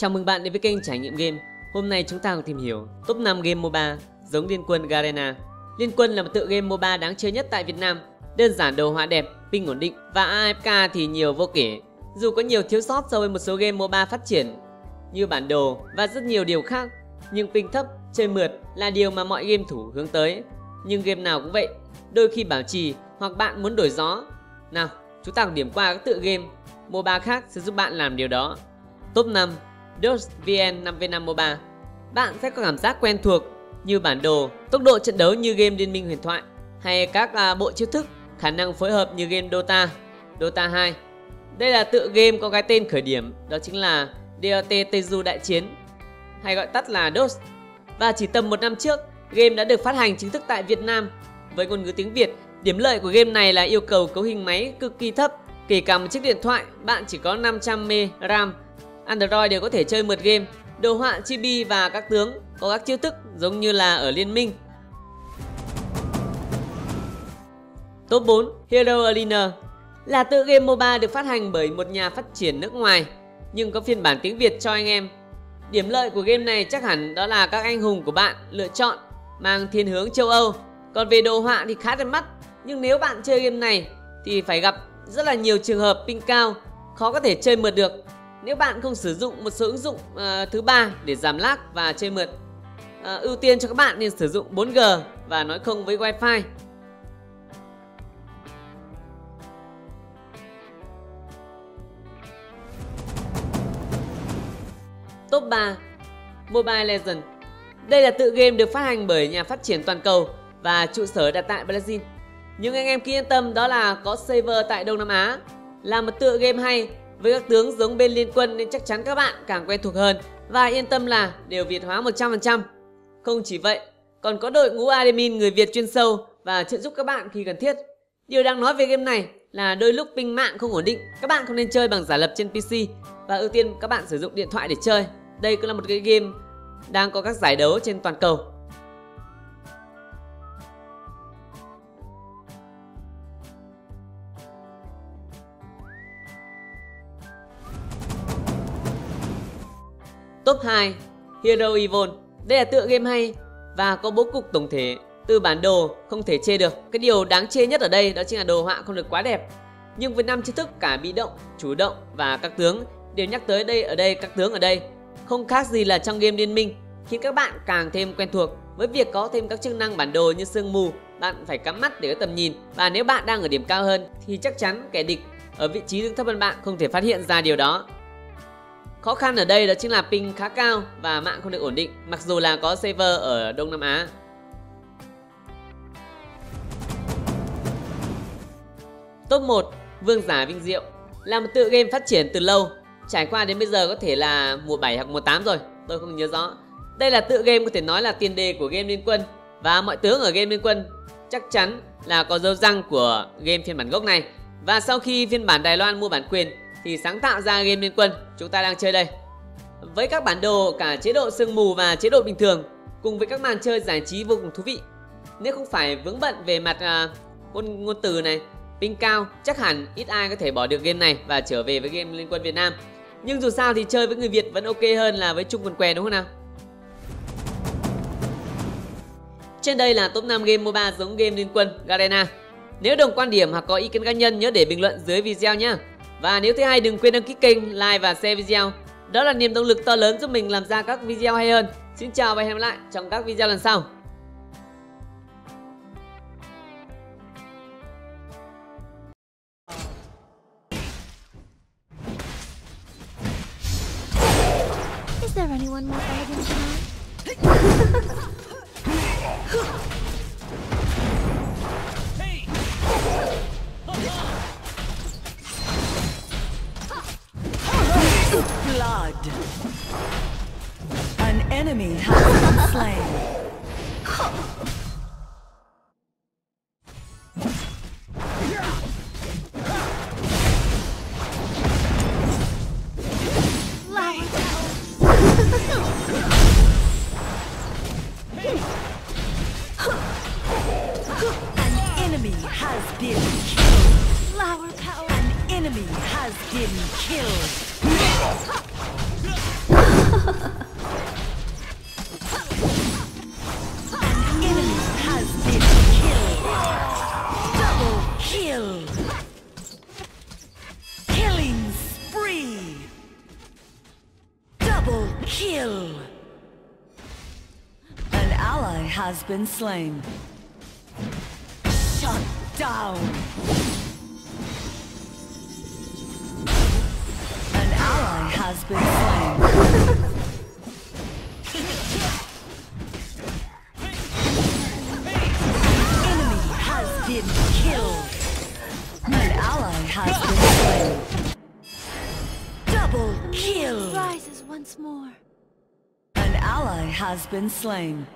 Chào mừng bạn đến với kênh Trải nghiệm Game. Hôm nay chúng ta cùng tìm hiểu top 5 game MOBA giống Liên Quân Garena. Liên Quân là một tựa game MOBA đáng chơi nhất tại Việt Nam. Đơn giản đồ họa đẹp, ping ổn định và AFK thì nhiều vô kể. Dù có nhiều thiếu sót so với một số game MOBA phát triển như bản đồ và rất nhiều điều khác, nhưng ping thấp, chơi mượt là điều mà mọi game thủ hướng tới. Nhưng game nào cũng vậy, đôi khi bảo trì hoặc bạn muốn đổi gió. Nào, chúng ta cùng điểm qua các tựa game MOBA khác sẽ giúp bạn làm điều đó. Top 5 Dust VN 5v5 MOBA Bạn sẽ có cảm giác quen thuộc như bản đồ, tốc độ trận đấu như game Liên minh huyền thoại hay các à, bộ chiêu thức, khả năng phối hợp như game Dota, Dota 2. Đây là tựa game có cái tên khởi điểm, đó chính là DOT Teju Đại Chiến, hay gọi tắt là DOS. Và chỉ tầm một năm trước, game đã được phát hành chính thức tại Việt Nam với ngôn ngữ tiếng Việt. Điểm lợi của game này là yêu cầu cấu hình máy cực kỳ thấp, kể cả một chiếc điện thoại bạn chỉ có 500 MB RAM Android đều có thể chơi mượt game, đồ họa chibi và các tướng có các chiêu thức giống như là ở Liên minh. Top 4 Hero Arena là tựa game MOBA được phát hành bởi một nhà phát triển nước ngoài nhưng có phiên bản tiếng Việt cho anh em. Điểm lợi của game này chắc hẳn đó là các anh hùng của bạn lựa chọn mang thiên hướng châu Âu. Còn về đồ họa thì khá đẹp mắt, nhưng nếu bạn chơi game này thì phải gặp rất là nhiều trường hợp ping cao, khó có thể chơi mượt được nếu bạn không sử dụng một số ứng dụng uh, thứ ba để giảm lag và chơi mượt, uh, ưu tiên cho các bạn nên sử dụng 4G và nói không với Wi-Fi. Top 3 Mobile Legends Đây là tự game được phát hành bởi nhà phát triển toàn cầu và trụ sở đặt tại Brazil. Nhưng anh em cứ yên tâm đó là có server tại Đông Nam Á, là một tựa game hay với các tướng giống bên liên quân nên chắc chắn các bạn càng quen thuộc hơn và yên tâm là đều Việt hóa 100%. Không chỉ vậy, còn có đội ngũ admin người Việt chuyên sâu và trợ giúp các bạn khi cần thiết. Điều đang nói về game này là đôi lúc ping mạng không ổn định, các bạn không nên chơi bằng giả lập trên PC và ưu tiên các bạn sử dụng điện thoại để chơi. Đây cũng là một cái game đang có các giải đấu trên toàn cầu Top 2 Hero Evil. Đây là tựa game hay và có bố cục tổng thể từ bản đồ không thể chê được. Cái điều đáng chê nhất ở đây đó chính là đồ họa không được quá đẹp. Nhưng với năm chiêu thức cả bị động, chủ động và các tướng đều nhắc tới đây ở đây các tướng ở đây không khác gì là trong game liên minh khiến các bạn càng thêm quen thuộc với việc có thêm các chức năng bản đồ như sương mù bạn phải cắm mắt để có tầm nhìn và nếu bạn đang ở điểm cao hơn thì chắc chắn kẻ địch ở vị trí đứng thấp hơn bạn không thể phát hiện ra điều đó Khó khăn ở đây đó chính là ping khá cao và mạng không được ổn định, mặc dù là có server ở Đông Nam Á. Top 1 Vương giả Vinh Diệu. Là một tựa game phát triển từ lâu, trải qua đến bây giờ có thể là mùa 7 hoặc mùa 8 rồi, tôi không nhớ rõ. Đây là tựa game có thể nói là tiền đề của game liên quân và mọi tướng ở game liên quân chắc chắn là có dấu răng của game phiên bản gốc này. Và sau khi phiên bản Đài Loan mua bản quyền thì sáng tạo ra game liên quân chúng ta đang chơi đây. Với các bản đồ cả chế độ sương mù và chế độ bình thường cùng với các màn chơi giải trí vô cùng thú vị. Nếu không phải vướng bận về mặt à, ngôn, ngôn từ này, ping cao, chắc hẳn ít ai có thể bỏ được game này và trở về với game liên quân Việt Nam. Nhưng dù sao thì chơi với người Việt vẫn ok hơn là với chung quần què đúng không nào? Trên đây là top 5 game MOBA giống game liên quân Garena. Nếu đồng quan điểm hoặc có ý kiến cá nhân nhớ để bình luận dưới video nhé. Và nếu thấy hay đừng quên đăng ký kênh, like và share video. Đó là niềm động lực to lớn giúp mình làm ra các video hay hơn. Xin chào và hẹn gặp lại trong các video lần sau. Is there anyone more elegant than I? blood. An enemy has been slain. Has been slain. Shut down. An ally has been slain. Enemy has been killed. An ally has been slain. Double kill. Rises once more. An ally has been slain.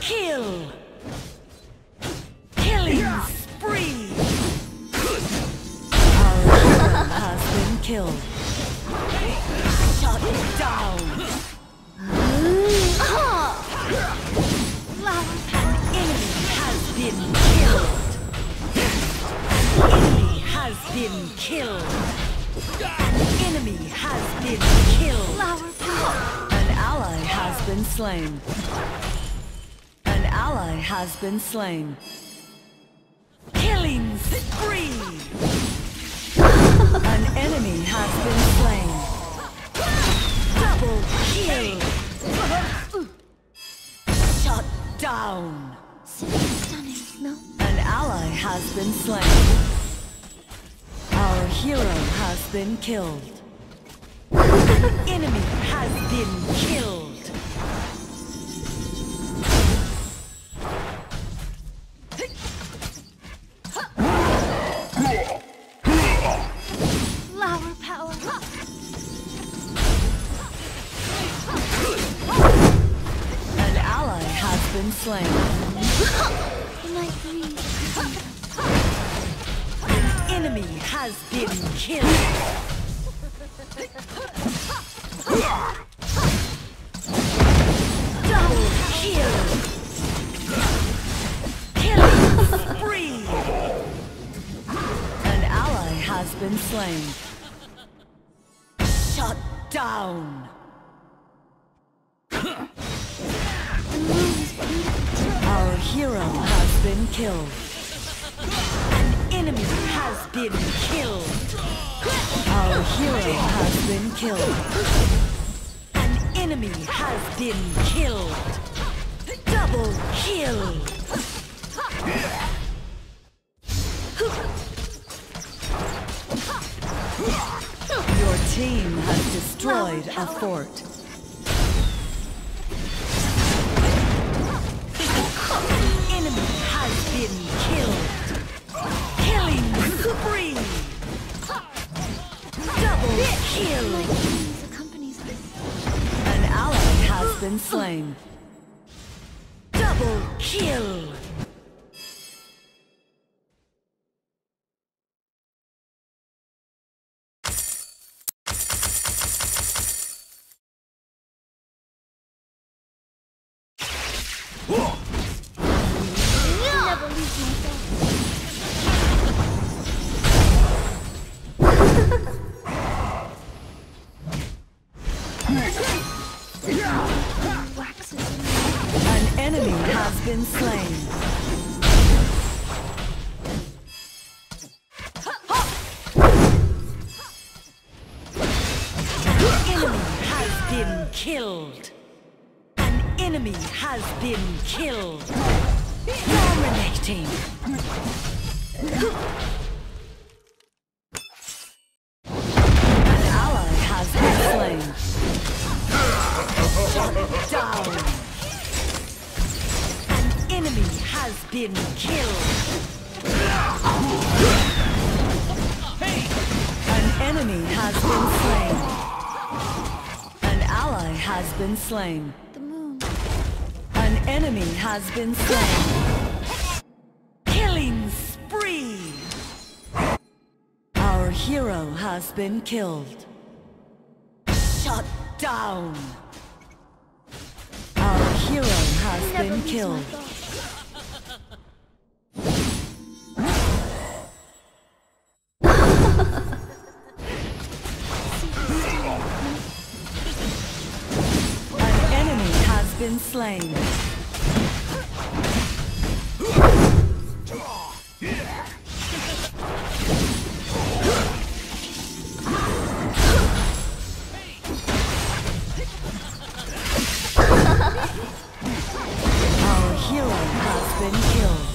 Kill. Killing spree. Our has been killed. Shut down. An enemy has been killed. An enemy has been killed. An enemy has been killed. An ally has been slain. Ally has been slain. Killing spree. An enemy has been slain. Double kill. Shut down. Stunning, no? An ally has been slain. Our hero has been killed. An enemy has been killed. Flower power. An ally has been slain. The night breeze. An enemy has been killed. been slain. Shut down. Our hero has been killed. An enemy has been killed. Our hero has been killed. An enemy has been killed. Double kill. Team has destroyed a fort. enemy has been killed. Killing spree. Double kill. An ally has been slain. Double kill. Been slain. An enemy has been killed. An enemy has been killed. Dominating. Has been killed. An enemy has been slain. An ally has been slain. the moon. An enemy has been slain. Killing spree. Our hero has been killed. Shut down. Our hero has been killed. Slain. Our hero has been killed.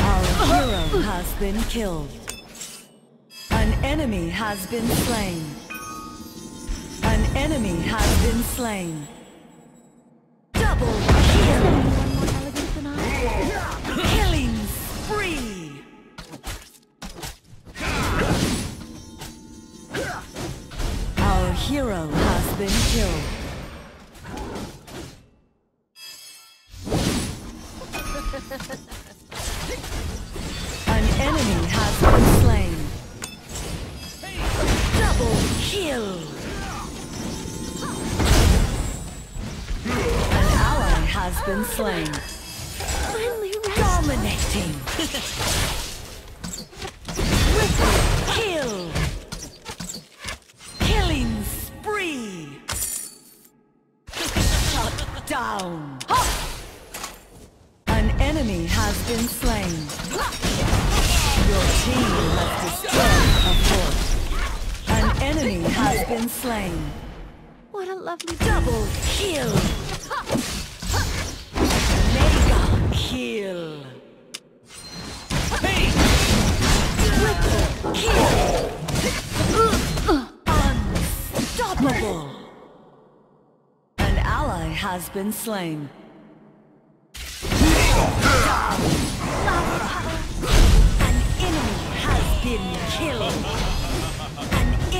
Our hero has been killed. An enemy has been slain. An enemy has been slain. Kill! An ally has been slain. Finally. Dominating. Triple kill. Killing spree. Shut down. An enemy has been slain. Your team has destroyed a fort. An enemy has been slain. What a lovely Double kill. Mega kill. Hey! Triple kill. Unstoppable. An ally has been slain. An enemy has been killed.